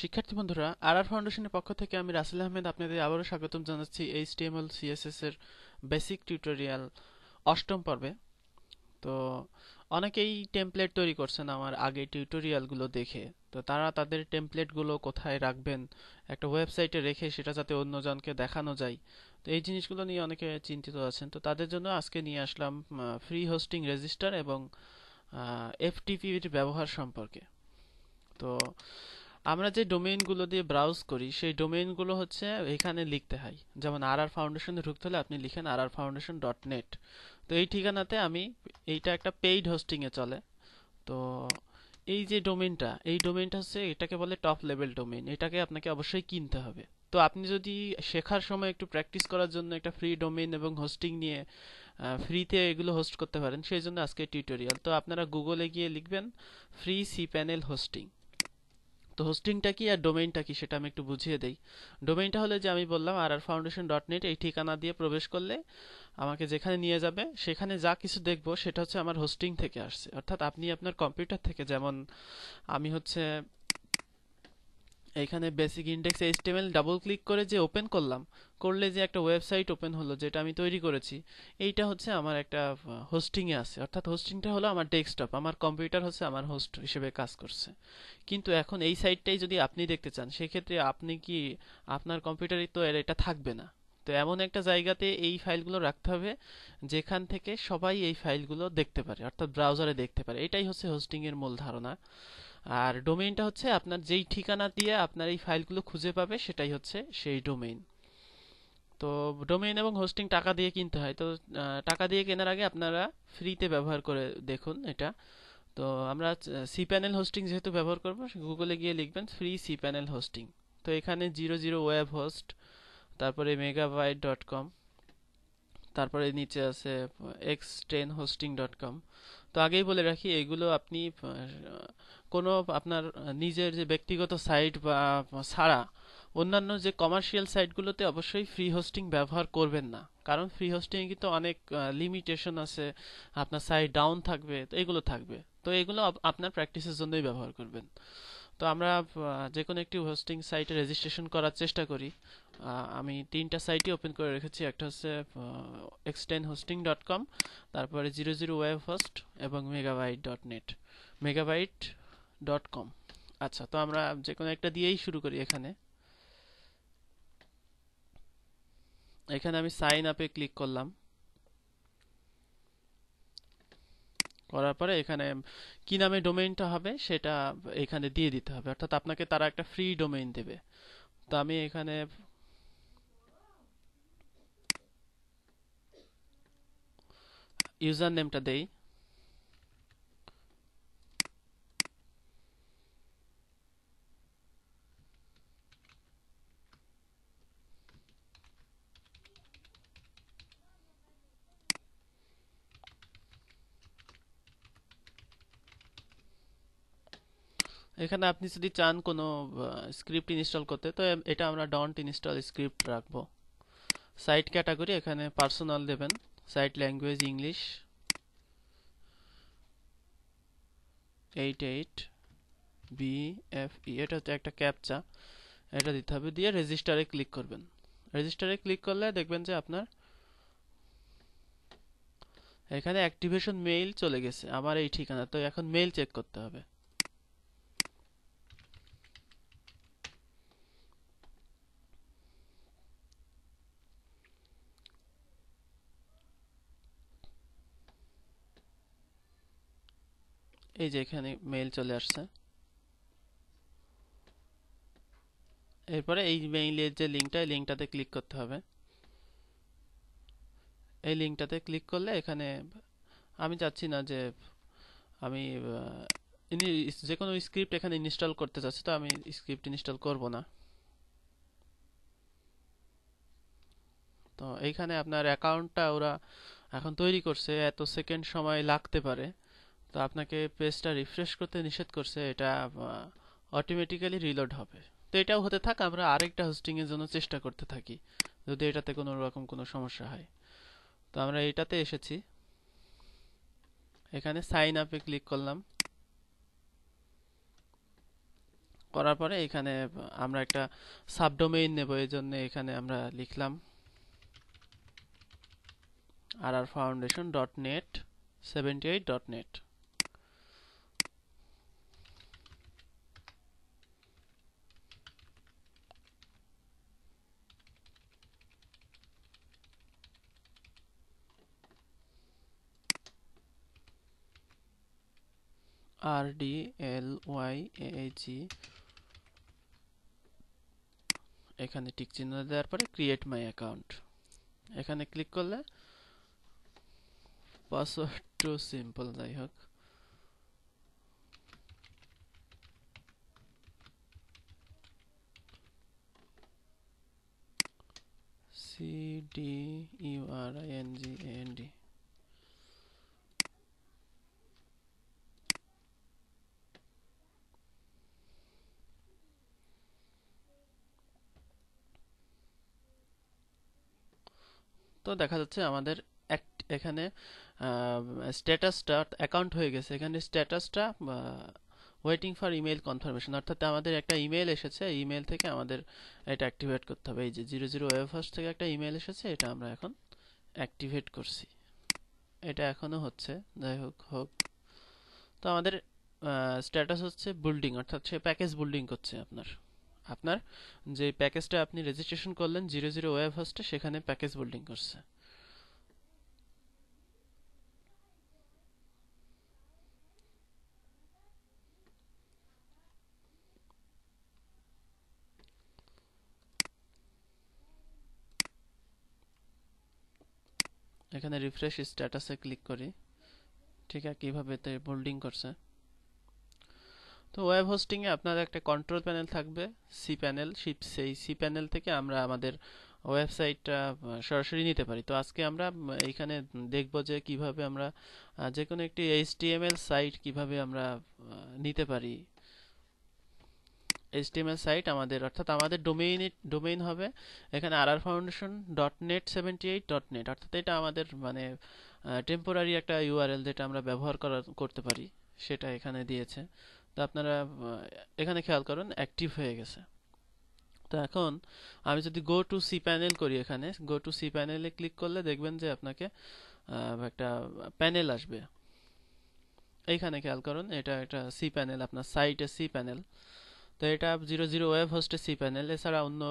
শিক্ষার্থী বন্ধুরা আর আর ফাউন্ডেশনের পক্ষ থেকে আমি রাসেল আহমেদ আপনাদের আবারও স্বাগতম জানাচ্ছি এইচ এইচটিএমএল সিএসএস এর বেসিক টিউটোরিয়াল অষ্টম পর্বে। তো অনেকেই টেমপ্লেট তৈরি করছেন আমার আগে টিউটোরিয়ালগুলো দেখে। তো তারা তাদের টেমপ্লেটগুলো কোথায় রাখবেন, একটা ওয়েবসাইটে রেখে সেটা যাতে অন্যজনকে দেখানো যায়। তো এই জিনিসগুলো নিয়ে অনেকে চিন্তিত আছেন। তো তাদের জন্য আজকে নিয়ে আসলাম ফ্রি হোস্টিং রেজিস্টার এবং এফটিপির ব্যবহার সম্পর্কে। তো আমরা যে ডোমেইনগুলো দিয়ে ব্রাউজ করি, সেই ডোমেইনগুলো হচ্ছে এখানে লিখতে হয়। যেমন আর আর ফাউন্ডেশনে ঢুকতে হলে আপনি লিখেন R R foundation dot net তো এই ঠিকানাতে আমি এইটা একটা পেইড হোস্টিংয়ে চলে। তো এই যে ডোমেইনটা এই ডোমেইনটা হচ্ছে এটাকে বলে টপ লেভেল ডোমেইন এটাকে আপনাকে অবশ্যই কিনতে হবে। তো আপনি যদি শেখার সময় একটু প্র্যাকটিস করার জন্য একটা ফ্রি ডোমেইন এবং হোস্টিং নিয়ে ফ্রিতে এগুলো হোস্ট করতে পারেন, সেই জন্য আজকে টিউটোরিয়াল তো আপনারা গুগলে গিয়ে লিখবেন ফ্রি সি প্যানেল হোস্টিং তো হোস্টিংটা কি আর ডোমেইনটা কি সেটা আমি একটু বুঝিয়ে দেই। ডোমেইনটা হলে যে আমি বললাম R R foundation dot net এই ঠিকানা দিয়ে প্রবেশ করলে আমাকে যেখানে নিয়ে যাবে সেখানে যা কিছু দেখব সেটা হচ্ছে আমার হোস্টিং থেকে আসছে। অর্থাৎ আপনি আপনার কম্পিউটার থেকে যেমন আমি হচ্ছে এখানে basic index HTML double click করে যে ওপেন করলাম, করলে যে একটা ওয়েবসাইট ওপেন হলো যেটা আমি তৈরি করেছি, এইটা হচ্ছে আমার একটা হোস্টিং এ আছে। অর্থাৎ হোস্টিংটা হলো আমার ডেস্কটপ আমার কম্পিউটার হচ্ছে আমার হোস্ট হিসেবে কাজ করছে। কিন্তু এখন এই সাইটটাই যদি আপনি দেখতে চান, সেক্ষেত্রে আপনি কি আপনার কম্পিউটারে তো এটা থাকবে না। তো এমন একটা জায়গাতে এই ফাইলগুলো রাখতে হবে, যেখান থেকে সবাই এই ফাইলগুলো দেখতে পারে, অর্থাৎ ব্রাউজারে দেখতে পারে। এটাই হচ্ছে হোস্টিং এর মূল ধারণা। আর ডোমেইনটা হচ্ছে আপনার যেই ঠিকানা দিয়ে আপনার এই ফাইলগুলো খুঁজে পাবে, সেটাই হচ্ছে সেই ডোমেইন। তো ডোমেইন এবং হোস্টিং টাকা দিয়ে কিনতে হয়। তো টাকা দিয়ে কেনার আগে আপনারা ফ্রিতে ব্যবহার করে দেখুন এটা। তো আমরা সি প্যানেল হোস্টিং যেহেতু ব্যবহার করব, গুগলে গিয়ে লিখবেন ফ্রি সি প্যানেল হোস্টিং। তো এখানে জিরো জিরো ওয়েব হোস্ট তারপরে মেগাবাইট ডট কম তারপরে নিচে আছে X ten hosting dot com তো আগেই বলে রাখি, এগুলো আপনি কোনো আপনার নিজের যে ব্যক্তিগত সাইট বা ছাড়া, অন্যান্য যে কমার্শিয়াল সাইটগুলোতে অবশ্যই ফ্রি হোস্টিং ব্যবহার করবেন না। কারণ ফ্রি হোস্টিং কিন্তু অনেক লিমিটেশন আছে, আপনার সাইট ডাউন থাকবে, তো এগুলো থাকবে। তো এগুলো আপনার প্র্যাকটিসের জন্যই ব্যবহার করবেন। তো আমরা যে কোনো একটি হোস্টিং সাইটে রেজিস্ট্রেশন করার চেষ্টা করি। আমি তিনটা সাইটই ওপেন করে রেখেছি। একটা হচ্ছে এক্সটেন হোস্টিং ডট কম তারপরে জিরো জিরো ওয়েব হোস্ট এবং megabyte dot net megabyte dot com আচ্ছা তো আমরা যে কোনো একটা দিয়েই শুরু করি এখানে। এখানে আমি সাইন আপে ক্লিক করলাম। করার পরে এখানে কি নামে ডোমেইনটা হবে সেটা এখানে দিয়ে দিতে হবে। অর্থাৎ আপনাকে তারা একটা ফ্রি ডোমেইন দেবে। তো আমি এখানে ইউজার নেমটা দেই। এখানে আপনি যদি চান কোনো স্ক্রিপ্ট ইনস্টল করতে, তো এটা আমরা ডন্ট ইনস্টল স্ক্রিপ্ট রাখব। সাইট ক্যাটাগরি এখানে পার্সোনাল দেবেন। Site language English eight eight B F E এটা হচ্ছে একটা ক্যাপচা এটা দিতে হবে, দিয়ে রেজিস্টারে ক্লিক করবেন। রেজিস্টারে ক্লিক করলে দেখবেন যে আপনার এখানে অ্যাক্টিভেশন মেইল চলে গেছে, আমার এই ঠিকানা। তো এখন মেইল চেক করতে হবে। এই যে এখানে মেইল চলে আসছে। এরপরে এই মেইলের যে লিঙ্কটা এই লিঙ্কটাতে ক্লিক করতে হবে। এই লিঙ্কটাতে ক্লিক করলে এখানে আমি চাচ্ছি না যে আমি যে কোনো স্ক্রিপ্ট এখানে ইনস্টল করতে চাচ্ছি, তো আমি স্ক্রিপ্ট ইনস্টল করব না। তো এইখানে আপনার অ্যাকাউন্টটা ওরা এখন তৈরি করছে, এত সেকেন্ড সময় লাগতে পারে। তো আপনাকে পেজটা রিফ্রেশ করতে নিষেধ করছে, এটা অটোমেটিক্যালি রিলোড হবে। তো এটাও হতে থাক, আমরা আরেকটা হোস্টিংয়ের জন্য চেষ্টা করতে থাকি, যদি এটাতে কোনো রকম কোনো সমস্যা হয়। তো আমরা এটাতে এসেছি। এখানে সাইন আপে ক্লিক করলাম। করার পরে এখানে, আমরা একটা সাবডোমেইন নেব, এই জন্য এখানে আমরা লিখলাম R R foundation dot net seventy eight dot net R D L Y G এখানে টিক চিহ্ন দেওয়ার পরে ক্রিয়েট মাই অ্যাকাউন্ট এখানে ক্লিক করলে পাসওয়ার্ড টু সিম্পল যাই হোক। C D U R I N G N D তো দেখা যাচ্ছে আমাদের এখানে স্ট্যাটাসটা অ্যাকাউন্ট হয়ে গেছে। এখানে স্ট্যাটাসটা ওয়েটিং ফর ইমেল কনফার্মেশন অর্থাৎ আমাদের একটা ইমেল এসেছে ইমেল থেকে আমাদের এটা অ্যাক্টিভেট করতে হবে। এই যে জিরো জিরো ওয়েব ফার্স্ট থেকে একটা ইমেল এসেছে, এটা আমরা এখন অ্যাক্টিভেট করছি। এটা এখনও হচ্ছে, যাই হোক হোক। তো আমাদের স্ট্যাটাস হচ্ছে বিল্ডিং অর্থাৎ সে প্যাকেজ বিল্ডিং করছে আপনার। আপনার যে প্যাকেজটা আপনি রেজিস্ট্রেশন করলেন জিরো জিরো ওয়েব হোস্টে সেখানে প্যাকেজ বিল্ডিং করছে। এখানে রিফ্রেশ স্ট্যাটাসে ক্লিক করি। ঠিক আছে, কীভাবে বোল্ডিং করছে? তো ওয়েব হোস্টিংয়ে আপনার একটা কন্ট্রোল প্যানেল থাকবে সি প্যানেল সেই সি প্যানেল থেকে আমরা আমাদের ওয়েবসাইটটা সরাসরি নিতে পারি। তো আজকে আমরা এইখানে দেখব যে কীভাবে আমরা যে কোনো একটি এইচটিএমএল সাইট কীভাবে আমরা নিতে পারি। এইচটিএমএল সাইট আমাদের, অর্থাৎ আমাদের ডোমেইন ডোমেইন হবে এখানে R R foundation dot net seventy eight dot net অর্থাৎ এটা আমাদের মানে টেম্পোরারি একটা ইউআরএল যেটা আমরা ব্যবহার করা করতে পারি, সেটা এখানে দিয়েছে। তো আপনারা এখানে খেয়াল করেন অ্যাক্টিভ হয়ে গেছে। তো এখন আমি যদি গো টু সি প্যানেল করি এখানে গো টু সি প্যানেলে ক্লিক করলে দেখবেন যে আপনাকে একটা প্যানেল আসবে। এইখানে খেয়াল করুন, এটা একটা সি প্যানেল আপনার সাইটে সি প্যানেল তো এটা জিরো জিরো ওয়েব হোস্টে সি প্যানেল এছাড়া অন্য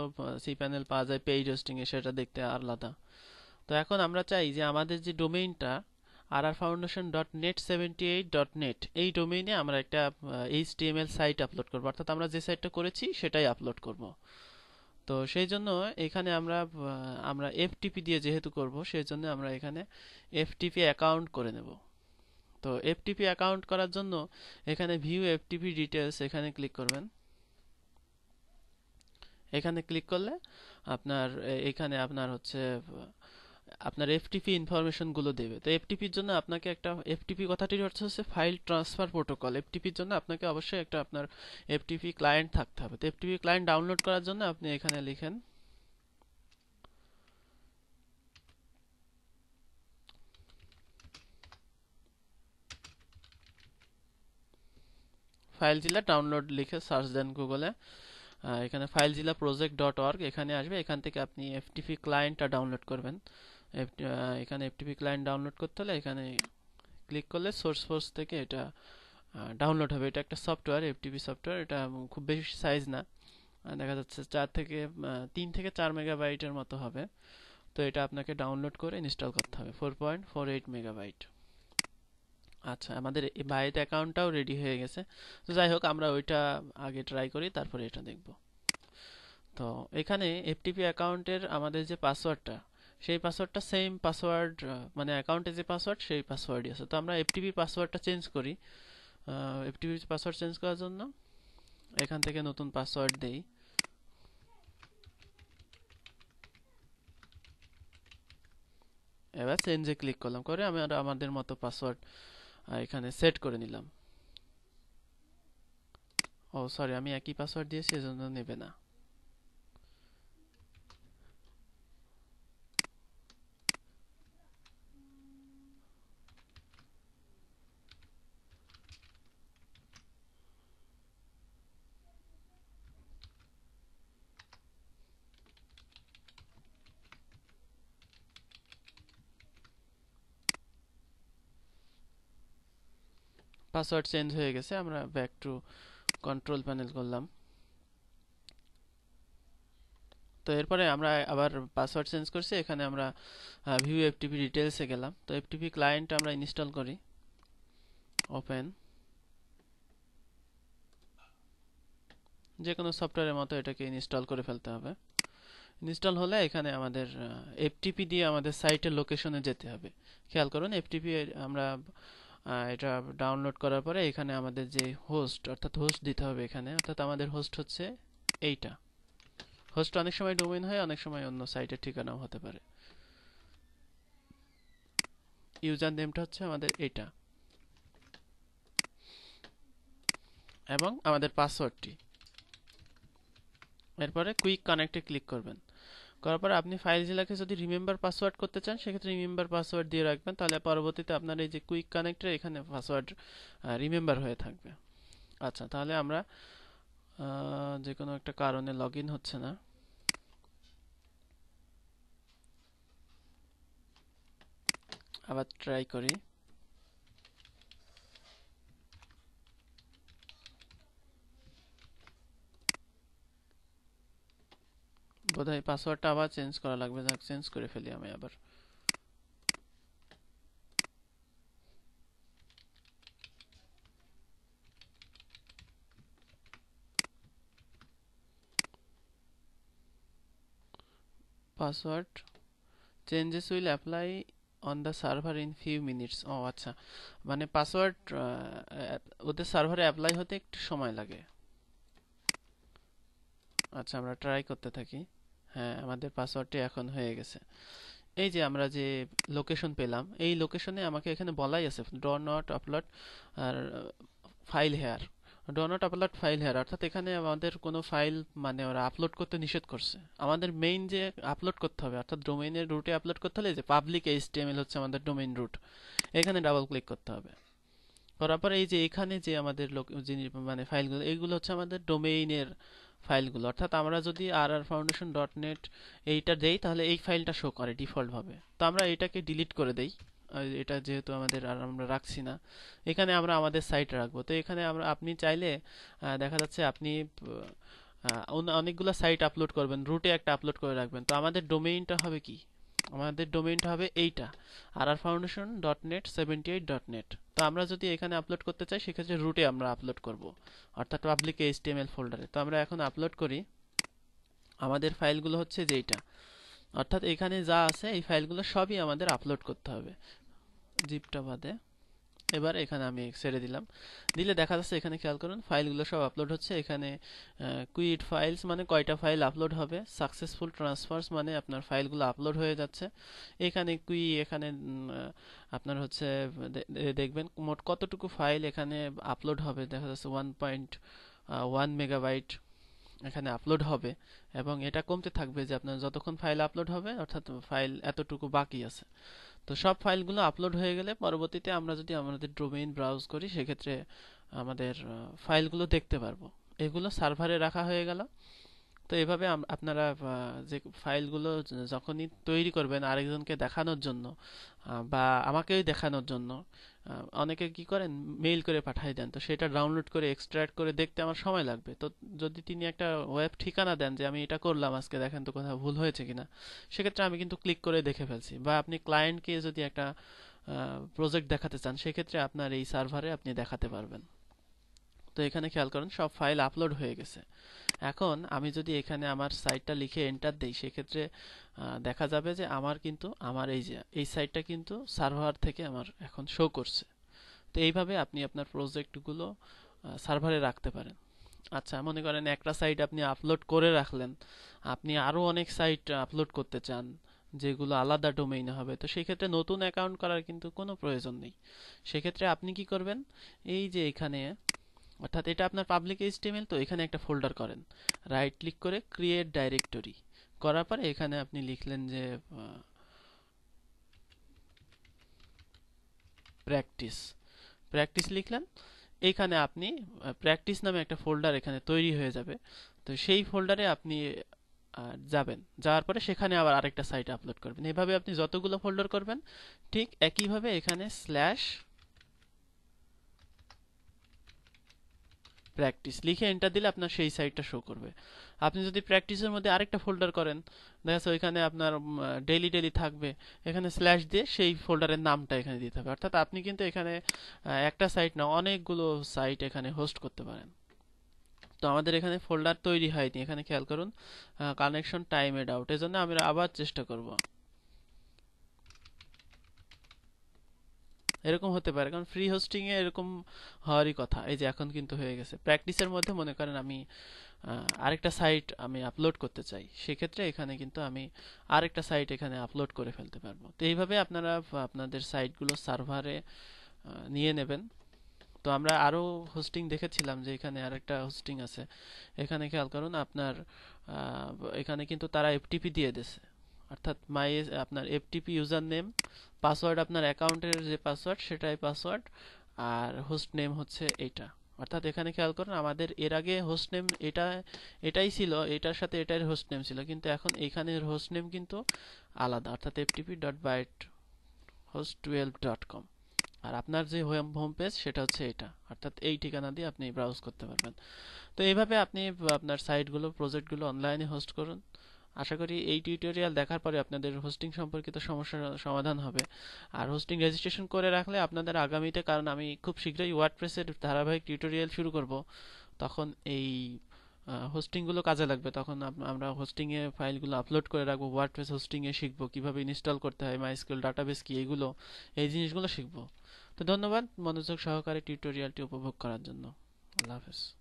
সি প্যানেল পাওয়া যায় পেইড হোস্টিংয়ে সেটা দেখতে আলাদা। তো এখন আমরা চাই যে আমাদের যে ডোমেইনটা R R foundation dot net seventy eight dot net এই ডোমেইনে আমরা একটা এইচ সাইট আপলোড করব। অর্থাৎ আমরা যে সাইটটা করেছি, সেটাই আপলোড করব। তো সেই জন্য এখানে আমরা আমরা এফটিপি দিয়ে যেহেতু করব, সেই জন্য আমরা এখানে এফটিপি অ্যাকাউন্ট করে নেব। তো এফটিপি অ্যাকাউন্ট করার জন্য এখানে ভিউ এফটিপি ডিটেলস এখানে ক্লিক করবেন। এখানে ক্লিক করলে আপনার এখানে আপনার হচ্ছে আপনার এফটিপি ইনফরমেশনগুলো দেবে। তো এফটিপির জন্য আপনাকে একটা এফটিপি কথাটির অর্থ হচ্ছে ফাইল ট্রান্সফার প্রোটোকল এফটিপির জন্য আপনাকে অবশ্যই একটা আপনার এফটিপি ক্লায়েন্ট থাকতে হবে। তো এফটিপি ক্লায়েন্ট ডাউনলোড করার জন্য আপনি এখানে লিখেন ফাইল জিলা ডাউনলোড লিখে সার্চ দেন গুগলে এখানে ফাইল জিলা প্রজেক্ট ডট অর্গ এখানে আসবে। এখান থেকে আপনি এফটিপি ক্লায়েন্টটা ডাউনলোড করবেন। এখানে এফটিপি ক্লায়েন্ট ডাউনলোড করতে হলে এখানে ক্লিক করলে সোর্স ফোর্স থেকে এটা ডাউনলোড হবে। এটা একটা সফটওয়্যার এফটিপি সফটওয়্যার এটা খুব বেশি সাইজ না। দেখা যাচ্ছে চার থেকে তিন থেকে চার মেগাবাইটের মতো হবে। তো এটা আপনাকে ডাউনলোড করে ইনস্টল করতে হবে। Four point four eight megabyte আচ্ছা আমাদের বাইট অ্যাকাউন্টটাও রেডি হয়ে গেছে। তো যাই হোক, আমরা ওইটা আগে ট্রাই করি, তারপরে এটা দেখব। তো এখানে এফটিপি অ্যাকাউন্টের আমাদের যে পাসওয়ার্ডটা সেই পাসওয়ার্ডটা সেম পাসওয়ার্ড মানে অ্যাকাউন্টে যে পাসওয়ার্ড সেই পাসওয়ার্ডই আছে। তো আমরা এফটিপি পাসওয়ার্ডটা চেঞ্জ করি। এফটিপি পাসওয়ার্ড চেঞ্জ করার জন্য এখান থেকে নতুন পাসওয়ার্ড দেই। এবার চেঞ্জে ক্লিক করলাম। করে আমি আমাদের মতো পাসওয়ার্ড এখানে সেট করে নিলাম। ও সরি আমি একই পাসওয়ার্ড দিয়েছি, এজন্য নেবে না। পাসওয়ার্ড চেঞ্জ হয়ে গেছে, আমরা ব্যাক টু কন্ট্রোল প্যানেল করলাম। তো এরপরে আমরা আবার পাসওয়ার্ড চেঞ্জ করছি, এখানে আমরা ভিউ এফটিপি ডিটেলসে গেলাম। তো এফটিপি ক্লায়েন্ট আমরা ইনস্টল করি। ওপেন যে কোনো সফটওয়্যারের মতো এটাকে ইনস্টল করে ফেলতে হবে। ইনস্টল হলে এখানে আমাদের এফটিপি দিয়ে আমাদের সাইটের লোকেশনে যেতে হবে। খেয়াল করুন এফটিপি আমরা এটা ডাউনলোড করার পরে এখানে আমাদের যে হোস্ট অর্থাৎ হোস্ট দিতে হবে এখানে, অর্থাৎ আমাদের হোস্ট হচ্ছে এইটা। হোস্ট অনেক সময় ডোমেইন হয়, অনেক সময় অন্য সাইটের ঠিকানাও হতে পারে। ইউজার নেমটা হচ্ছে আমাদের এটা এবং আমাদের পাসওয়ার্ডটি এরপরে কুইক কানেক্টে ক্লিক করবেন। করার পরে আপনি ফাইল জেলাকে যদি রিমেম্বার পাসওয়ার্ড করতে চান, সেক্ষেত্রে রিমেম্বার পাসওয়ার্ড দিয়ে রাখবেন। তাহলে পরবর্তীতে আপনার এই যে কুইক কানেক্টের এখানে পাসওয়ার্ড রিমেম্বার হয়ে থাকবে। আচ্ছা তাহলে আমরা যে কোনো একটা কারণে লগ হচ্ছে না। আবার ট্রাই করি। বোধহয় পাসওয়ার্ডটা আবার চেঞ্জ করা লাগবে, যাক চেঞ্জ করে ফেলি আমি আবার। Password changes will apply on the server in few minutes ও আচ্ছা। মানে পাসওয়ার্ড ওদের সার্ভারে অ্যাপ্লাই হতে একটু সময় লাগে। আচ্ছা আমরা ট্রাই করতে থাকি। হ্যাঁ আমাদের পাসওয়ার্ডটি এখন হয়ে গেছে। এই যে আমরা যে লোকেশন পেলাম, এই লোকেশনে আমাকে এখানে বলাই আছে do not upload R file here do not upload file here অর্থাৎ এখানে আমাদের কোনো ফাইল মানে ওরা আপলোড করতে নিষেধ করছে। আমাদের মেইন যে আপলোড করতে হবে, অর্থাৎ ডোমেইনের রুটে আপলোড করতে হলে যে পাবলিক এইচটিএমএল হচ্ছে আমাদের ডোমেইন রুট এখানে ডাবল ক্লিক করতে হবে। করার পর এই যে এখানে যে আমাদের লোক মানে ফাইলগুলো এইগুলো হচ্ছে আমাদের ডোমেইনের ফাইলগুলো। অর্থাৎ আমরা যদি R R foundation dot net এইটা দেই, তাহলে এই ফাইলটা শো করে ডিফল্টভাবে। তো আমরা এটাকে ডিলিট করে দেই। এটা যেহেতু আমাদের আর আমরা রাখছি না। এখানে আমরা আমাদের সাইট রাখব। তো এখানে আমরা, আপনি চাইলে দেখা যাচ্ছে আপনি অনেকগুলো সাইট আপলোড করবেন। রুটে একটা আপলোড করে রাখবেন। তো আমাদের ডোমেইনটা হবে কি? আমাদের ডোমেইনটা হবে এইটা R R foundation dot net seventy eight dot net তো আমরা যদি এখানে আপলোড করতে চাই, সেক্ষেত্রে রুটে আমরা আপলোড করব, অর্থাৎ পাবলিক এইচটিএমএল ফোল্ডারে তো আমরা এখন আপলোড করি, আমাদের ফাইলগুলো হচ্ছে যেইটা। অর্থাৎ এখানে যা আছে, এই ফাইলগুলো সবই আমাদের আপলোড করতে হবে। জিপটা বাদে। এবার এখানে আমি ছেড়ে দিলাম। দিলে দেখা যাচ্ছে এখানে খেয়াল করুন, ফাইলগুলো সব আপলোড হচ্ছে। এখানে কুইট ফাইলস মানে কয়টা ফাইল আপলোড হবে? সাকসেসফুল ট্রান্সফার্স মানে আপনার ফাইলগুলো আপলোড হয়ে যাচ্ছে। এখানে কুই এখানে আপনার হচ্ছে দেখবেন মোট কতটুকু ফাইল এখানে আপলোড হবে? দেখা যাচ্ছে ওয়ান পয়েন্ট ওয়ান মেগাবাইট এখানে আপলোড হবে। এবং এটা কমতে থাকবে যে আপনার যতক্ষণ ফাইল আপলোড হবে, অর্থাৎ ফাইল এতটুকু বাকি আছে। তো সব ফাইলগুলো আপলোড হয়ে গেলে পরবর্তীতে আমরা যদি আমাদের ডোমেইন ব্রাউজ করি, সেক্ষেত্রে আমাদের ফাইলগুলো দেখতে পারব। এগুলো সার্ভারে রাখা হয়ে গেল। তো এভাবে আপনারা যে ফাইলগুলো যখনই তৈরি করবেন আরেকজনকে দেখানোর জন্য বা আমাকেই দেখানোর জন্য অনেকে কি করেন, মেইল করে পাঠিয়ে দেন। তো সেটা ডাউনলোড করে, এক্সট্রাক্ট করে দেখতে আমার সময় লাগবে। তো যদি তিনি একটা ওয়েব ঠিকানা দেন যে, আমি এটা করলাম আজকে, দেখেন তো কোথাও ভুল হয়েছে কিনা, সেক্ষেত্রে আমি কিন্তু ক্লিক করে দেখে ফেলছি। বা আপনি ক্লায়েন্টকে যদি একটা প্রজেক্ট দেখাতে চান, সেক্ষেত্রে আপনার এই সার্ভারে আপনি দেখাতে পারবেন। তো এখানে খেয়াল করুন, সব ফাইল আপলোড হয়ে গেছে। এখন আমি যদি এখানে আমার সাইটটা লিখে এন্টার দেই, সেক্ষেত্রে দেখা যাবে যে আমার কিন্তু, আমার এই যে, এই সাইটটা কিন্তু সার্ভার থেকে আমার এখন শো করছে। তো এইভাবে আপনি আপনার প্রজেক্টগুলো সার্ভারে রাখতে পারেন। আচ্ছা মনে করেন একটা সাইট আপনি আপলোড করে রাখলেন, আপনি আরও অনেক সাইট আপলোড করতে চান, যেগুলো আলাদা ডোমেইনে হবে, তো সেক্ষেত্রে নতুন অ্যাকাউন্ট করার কিন্তু কোনো প্রয়োজন নেই। সেক্ষেত্রে আপনি কি করবেন, এই যে এখানে অর্থাৎ এটা আপনার পাবলিক এইচটিএমএল তো এখানে একটা ফোল্ডার করেন। রাইট ক্লিক করে ক্রিয়েট ডাইরেক্টরি করার পরে এখানে আপনি লিখলেন যে প্র্যাকটিস প্র্যাকটিস লিখলেন। এখানে আপনি প্র্যাকটিস নামে একটা ফোল্ডার এখানে তৈরি হয়ে যাবে। তো সেই ফোল্ডারে আপনি যাবেন। যাওয়ার পরে সেখানে আবার আরেকটা সাইট আপলোড করবেন। এভাবে আপনি যতগুলো ফোল্ডার করবেন, ঠিক একইভাবে এখানে স্ল্যাশ প্র্যাকটিস লিখে এন্টার দিলে আপনার সেই সাইটটা শো করবে। আপনি যদি প্র্যাকটিসের মধ্যে আরেকটা ফোল্ডার করেন, দেখা যাচ্ছে ওইখানে আপনার ডেলি ডেলি থাকবে। এখানে স্ল্যাশ দিয়ে সেই ফোল্ডারের নামটা এখানে দিতে হবে। অর্থাৎ আপনি কিন্তু এখানে একটা সাইট না, অনেকগুলো সাইট এখানে হোস্ট করতে পারেন। তো আমাদের এখানে ফোল্ডার তৈরি হয়নি। এখানে খেয়াল করুন কানেকশন টাইম এড আউট এজন্য আমরা আবার চেষ্টা করব। এরকম হতে পারে। কারণ ফ্রি হোস্টিং এ এরকম হওয়ারই কথা। এই যে এখন কিন্তু হয়ে গেছে। প্র্যাকটিসের মধ্যে মনে করেন আমি আরেকটা সাইট আমি আপলোড করতে চাই। সেক্ষেত্রে এখানে কিন্তু আমি আরেকটা সাইট এখানে আপলোড করে ফেলতে পারব। তো এইভাবে আপনারা, আপনাদের সাইটগুলো সার্ভারে নিয়ে নেবেন। তো আমরা আরও হোস্টিং দেখেছিলাম যে এখানে আরেকটা হোস্টিং আছে। এখানে খেয়াল করুন আপনার এখানে কিন্তু তারা এফটিপি দিয়ে দিছে অর্থাৎ মাই আপনার এফটিপি ইউজার নেম পাসওয়ার্ড আপনার অ্যাকাউন্টের যে পাসওয়ার্ড সেটাই পাসওয়ার্ড আর হোস্ট নেম হচ্ছে এইটা। অর্থাৎ এখানে খেয়াল করুন, আমাদের এর আগে হোস্ট নেম এটা, এটাই ছিল, এটার সাথে এটার হোস্ট নেম ছিল, কিন্তু এখন এখানের হোস্ট নেম কিন্তু আলাদা। অর্থাৎ FTP dot byte host twelve dot com আর আপনার যে হোম হোম পেজ সেটা হচ্ছে এটা। অর্থাৎ এই ঠিকানা দিয়ে আপনি ব্রাউজ করতে পারবেন। তো এইভাবে আপনি আপনার সাইটগুলো প্রজেক্টগুলো অনলাইনে হোস্ট করুন। আশা করি এই টিউটোরিয়াল দেখার পরে আপনাদের হোস্টিং সম্পর্কিত সমস্যার সমাধান হবে। আর হোস্টিং রেজিস্ট্রেশন করে রাখলে আপনাদের আগামীতে, কারণ আমি খুব শীঘ্রই ওয়ার্ডপ্রেসের ধারাবাহিক টিউটোরিয়াল শুরু করব, তখন এই হোস্টিংগুলো কাজে লাগবে। তখন আমরা হোস্টিংয়ে ফাইলগুলো আপলোড করে রাখব ওয়ার্ডপ্রেস হোস্টিংয়ে শিখব, কীভাবে ইনস্টল করতে হয় মাইস্কুল ডাটাবেস কি, এগুলো, এই জিনিসগুলো শিখব। তো ধন্যবাদ মনোযোগ সহকারে টিউটোরিয়ালটি উপভোগ করার জন্য। আল্লাহ হাফেজ।